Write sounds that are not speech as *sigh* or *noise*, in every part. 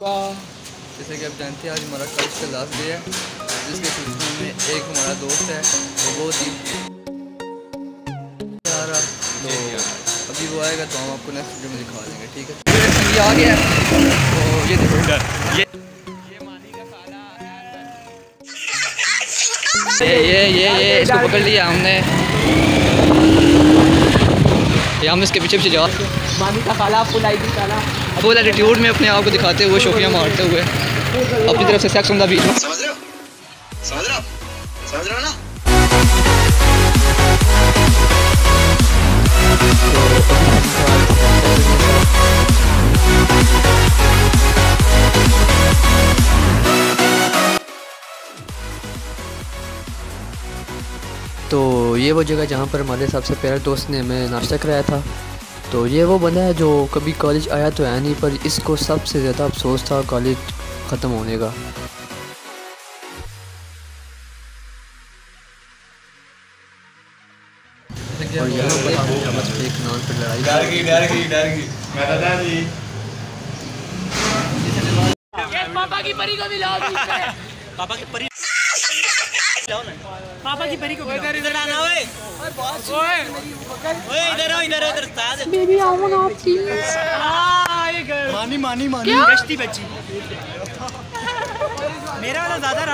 جیسے کہ آپ جانتے ہیں آج ہمارا کالج کا لاسٹ ڈے ہے جس کے سلسلے میں ایک ہمارا دوست ہے وہ بہت ہی آ رہا تو ابھی وہ آئے گا تو ہم آپ کو نیکسٹ ویڈیو میں دکھا دیں گے ٹھیک ہے؟ یہ آ گیا تو یہ دیکھو۔ یہ یہ یہ یہ اس کو پکڑ لیا ہم نے۔ یہ ہم اس کے پیچھے پیچھے جا مانی کا فل آئی فل ایٹیٹیوڈ میں اپنے آپ کو دکھاتے ہوئے شوقیاں مارتے ہوئے۔ اپنی طرف سے سیکس دا بیچ۔ سمجھ رہے ہو؟ سمجھ رہے ہو؟ سمجھ رہے ہو نا؟ تو یہ وہ جگہ جہاں پر ہمارے سب سے پیارے دوست نے ہمیں ناشتہ کرایا تھا۔ تو یہ وہ بندہ ہے جو کبھی کالج آیا تو ہے نہیں پر اس کو سب سے زیادہ افسوس تھا کالج ختم ہونے کا۔ اور یہاں پر ہم آپس میں ایک نام پر لڑائی ڈر گئی ڈر گئی ڈر گئی۔ میں بتا دی۔ پاپا کی پری کو بھی لاؤ پاپا کی پری *laughs* پاپا کی پری کو بھی ادھر ادھر آنا اوئے اوئے ادھر آؤ ادھر ادھر استاد بیبی آؤ نا پلیز مانی مانی مانی گشتی بچی میرا والا زیادہ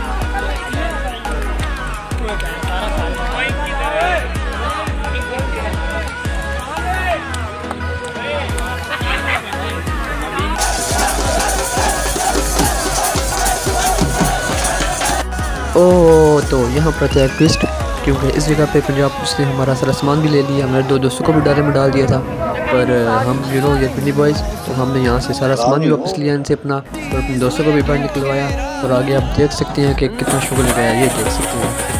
او تو یہاں پر تھا ایک ٹوسٹ کیونکہ اس جگہ پہ پنجاب اس نے ہمارا سارا سامان بھی لے لیا ہمارے دو دوستوں کو بھی ڈالے میں ڈال دیا تھا، پر ہم یو نو یہ پنڈی بوائز تو ہم نے یہاں سے سارا سامان بھی واپس لیا ان سے اپنا اور اپنے دوستوں کو بھی باہر نکلوایا، اور آگے آپ دیکھ سکتے ہیں کہ کتنا شکر لگایا یہ دیکھ سکتے ہیں۔